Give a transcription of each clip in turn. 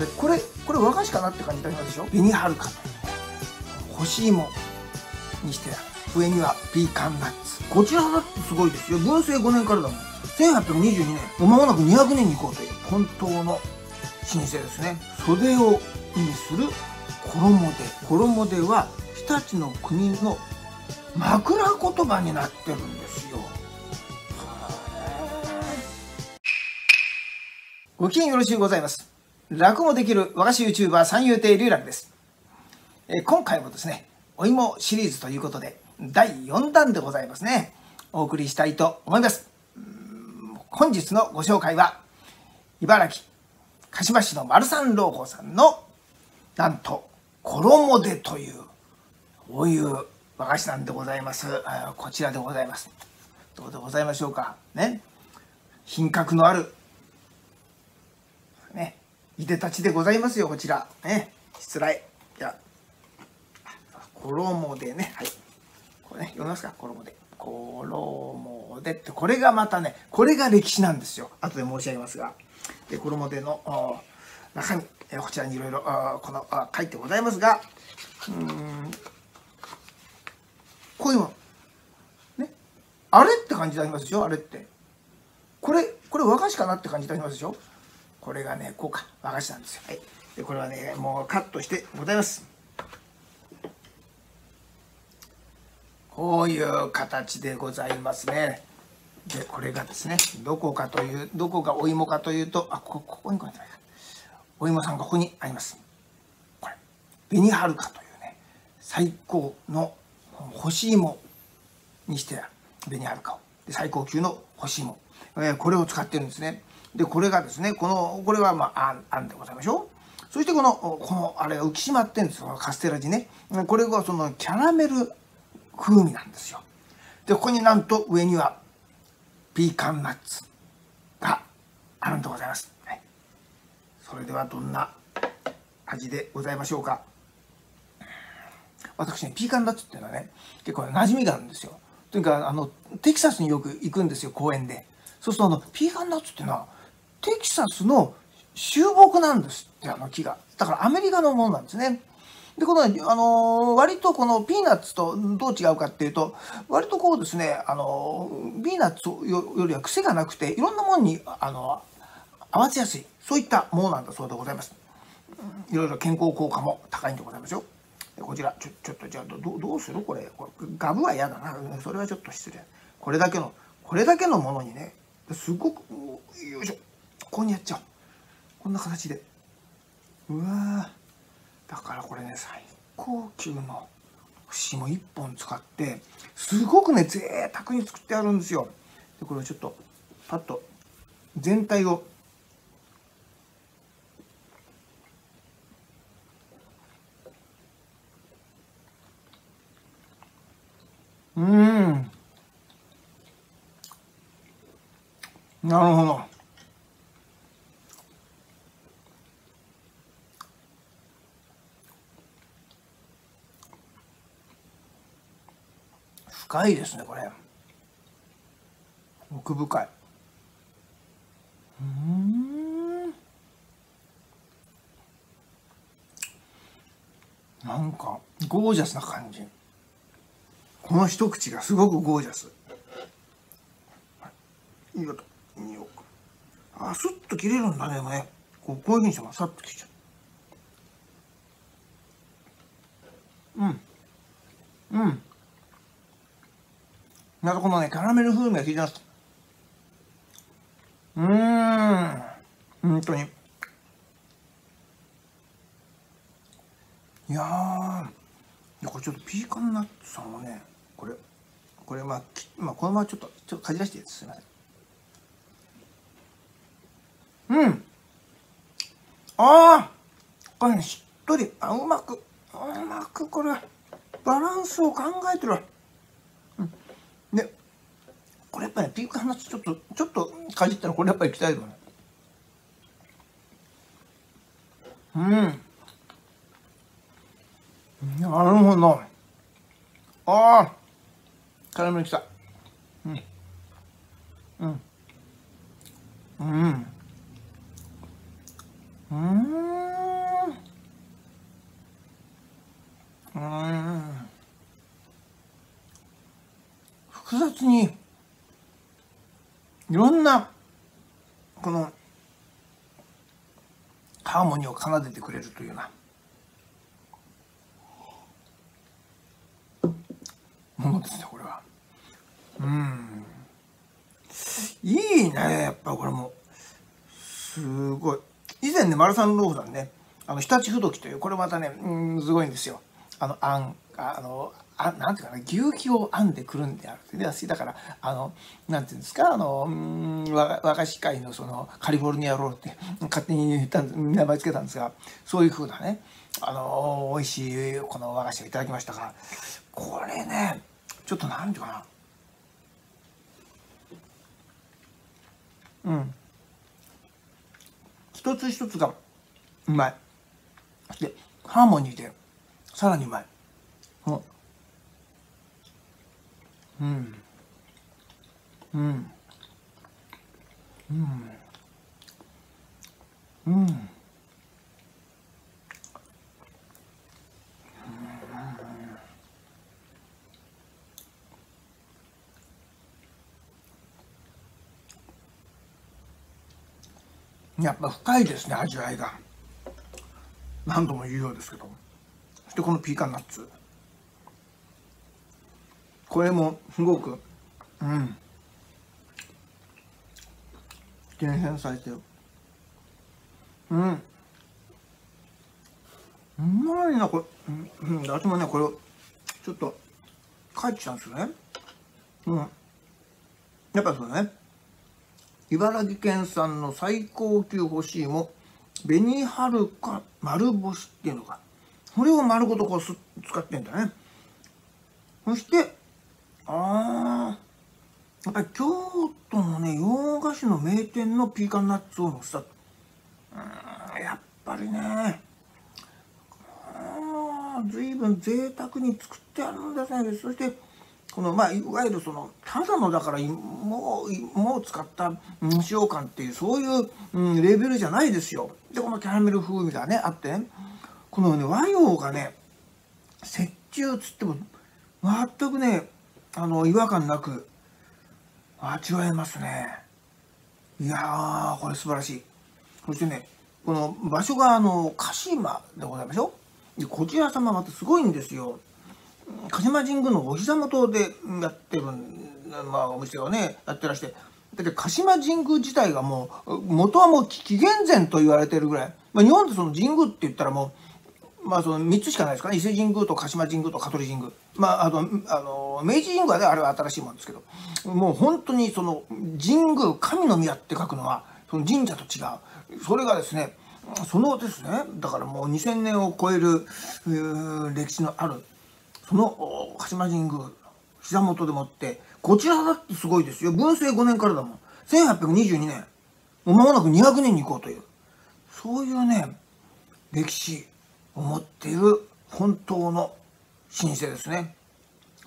でこれこれ和菓子かなって感じいたしますでしょ？紅はるか干し芋にして上にはピーカンナッツ。こちらだってすごいですよ。文政5年からだもん。1822年。もう間もなく200年に行こうという本当の老舗ですね。袖を意味する衣で。衣では日立の国の枕言葉になってるんですよ。ご機嫌よろしゅうございます楽もできる和菓子 YouTuber 三遊亭龍楽です。え今回もですねお芋シリーズということで第4弾でございますね。お送りしたいと思います。本日のご紹介は茨城鹿島市の丸三老舗さんのなんと衣でというこういう和菓子なんでございます。こちらでございます。どうでございましょうか。ね。品格のあるいでたちでございますよこちら。ね。しつらいじゃ衣でね。はい。これね読みますか？衣で。衣で。ってこれがまたねこれが歴史なんですよ。後で申し上げますが。で衣での中身。こちらにいろいろこの書いてございますが。うん。こういうもの。ね。あれって感じでありますでしょ？あれって。これこれ和菓子かなって感じでありますでしょ？これがねこうか。和菓子なんですよ、はい、でこれはねもうカットしてございます。こういう形でございますね。でこれがですねどこかというどこがお芋かというとあこここにこれお芋さんがここにあります。これ紅はるかというね最高の干し芋にして紅はるかを。で最高級の干し芋、えー、これを使ってるんですねでこれがですねこのこれはまああんあんでございましょう。そしてこのこのあれが浮島ってんです。よカステラ地ね。これがそのキャラメル風味なんですよ。でここになんと上にはピーカンナッツがあるんでございます、はい、それではどんな味でございましょうか。私ねピーカンナッツっていうのはね結構馴染みがあるんですよ。というかあのテキサスによく行くんですよ公園で。そうするとあのピーカンナッツっていうのはテキサスの収木なんです。ってあの木が。だからアメリカのものなんですね。でこの、あの割とこのピーナッツとどう違うかっていうと割とこうですね、あのピーナッツよりは癖がなくていろんなものに、あの合わせやすい。そういったものなんだそうでございます。いろいろ健康効果も高いんでございますよ。こちらちょちょっとじゃあどどうする？これこれガブは嫌だな。それはちょっと失礼。これだけのこれだけのものにねすごくよいしょ。ここにやっちゃおう。こんな形で。うわだからこれね最高級の節も1本使ってすごくね贅沢に作ってあるんですよ。でこれをちょっとパッと全体をうん。なるほど。深いですねこれ。奥深い。うん。なんかゴージャスな感じ。この一口がすごくゴージャス。いい。よといいよあスッと切れるんだねね。こうこういうふうにしてもさっと切っちゃう。うん。うん。またこのね、カラメル風味が効いてます。うーん。本当に。いやー、これちょっとピーカンナッツさんはね、これ、これまあ、まあ、このままちょっと、ちょっとかじらしてすみません。うん。ああこれね、しっとり、あ、うまく、うまくこれ、バランスを考えてる。でこれやっぱり、ね、ピークハナちょっとちょっとかじったらこれやっぱりいきたいよね。うん。なるほど。ああ。辛めにきた。うん。うん。うん。複雑にいろんなこのハーモニーを奏でてくれるというような。ものですねこれは。うん。いいねやっぱこれも。すごい。以前ね丸三郎さんね。あの日立不時というこれまたねうんすごいんですよ。あのあんあのあなんていうかな牛気を編んでくるんである。でだからあのなんていうんですかあのうん和菓子界のそのカリフォルニアロールって勝手に言った名前つけたんですがそういうふうなねあの美味しいこの和菓子をいただきましたがこれねちょっとなんていうかな。うん。一つ一つがうまい。でハーモニーでさらにうまいうんうん。うん。うん。うん。やっぱ深いですね味わいが何度も言うようですけどそしてこのピーカンナッツこれもすごくうん。厳選されてる。うん。うまいなこれ。うん、私もねこれちょっと帰ってきたんですよね。うん。やっぱそうね。茨城県産の最高級干し芋紅はるか丸干しっていうのがこれを丸ごとこうす使ってんだね。そしてああやっぱり京都のね洋菓子の名店のピーカンナッツをのせた。うんやっぱりね。あ随分贅沢に作ってあるんですねそしてこのまあいわゆるそのただのだから芋芋を使った使用感っていうそういう、うん、レベルじゃないですよ。でこのキャラメル風味がねあって。このね和洋がね折衷つっても全くねあの違和感なく味わえますね。いやこれ素晴らしい。そしてねこの場所があの鹿島でございましょでこちら様またすごいんですよ。鹿島神宮のお膝元でやってる、まあ、お店をねやってらしてだって鹿島神宮自体がもう元はもう紀元前と言われてるぐらい、まあ、日本でその神宮って言ったらもう、まあ、その3つしかないですかね。伊勢神宮と鹿島神宮と香取神宮。まああとあの明治神宮はねあれは新しいもんですけど。もう本当にその神宮神の宮って書くのはその神社と違う。それがですねそのですねだからもう2,000年を超える歴史のあるその鹿島神宮膝元でもってこちらだってすごいですよ。文政5年からだもん。1822年。もう間もなく200年に行こうという。そういうね歴史。を持っている本当の老舗ですね。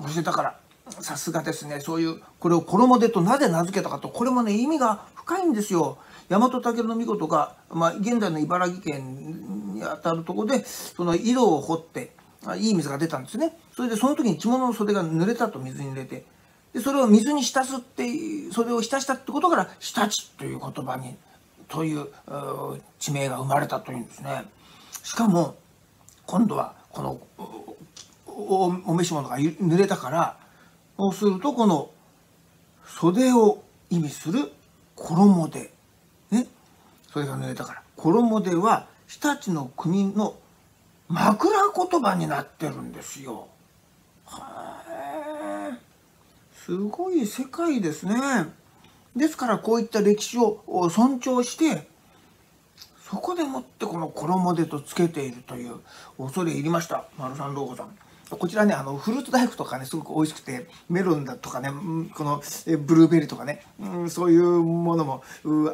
そしてだからさすがですね。そういうこれを衣手となぜ名付けたかとこれもね意味が深いんですよ。大和武尊のとか、まあ、現在の茨城県にあたるとこでその井戸を掘っていい水が出たんですね。それでその時に着物の袖が濡れたと水に入れてでそれを水に浸すってそれを浸したってことから「浸ち」という言葉にという地名が生まれたというんですね。しかも今度はこのお召し物が濡れたからそうするとこの袖を意味する衣でねそれが濡れたから衣では日立の国の枕言葉になってるんですよ。はすごい世界ですね。ですからこういった歴史を尊重してそこでもってこの衣でとつけているという恐れ入りました。丸さん老子さん。こちらねあのフルーツ大福とかねすごく美味しくてメロンだとかねこのブルーベリーとかね、うん、そういうものも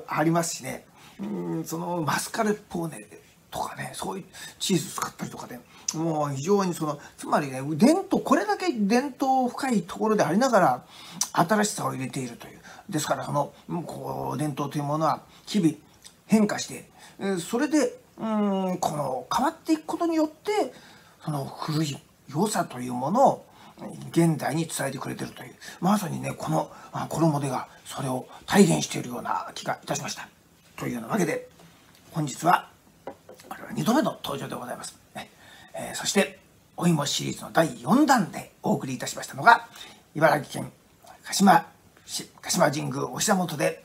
ありますしね、うん、そのマスカルポーネとかねそういうチーズ使ったりとかでもう非常にそのつまりね伝統これだけ伝統深いところでありながら新しさを入れているという。ですからそのこう伝統というものは日々変化してそれでうんこの変わっていくことによってその古い良さというものを現代に伝えてくれてるというまさにねこの衣手がそれを体現しているような気がいたしました。というようなわけで本日はこれは2度目の登場でございます、えー、そしてお芋シリーズの第4弾でお送りいたしましたのが茨城県鹿島市鹿島神宮お膝元で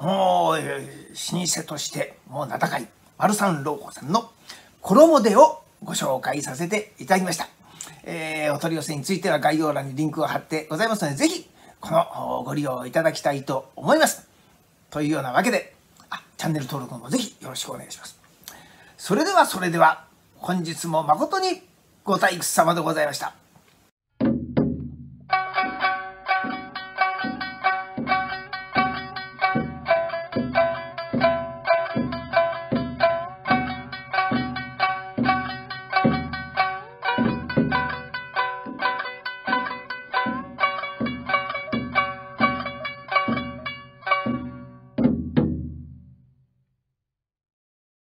もう老舗としてもう名高い丸三老舗さんの衣手をご紹介させていただきました。えー、お取り寄せについては概要欄にリンクを貼ってございますので、ぜひ、このご利用いただきたいと思います。というようなわけで、あ、チャンネル登録もぜひよろしくお願いします。それではそれでは、本日も誠にご退屈様でございました。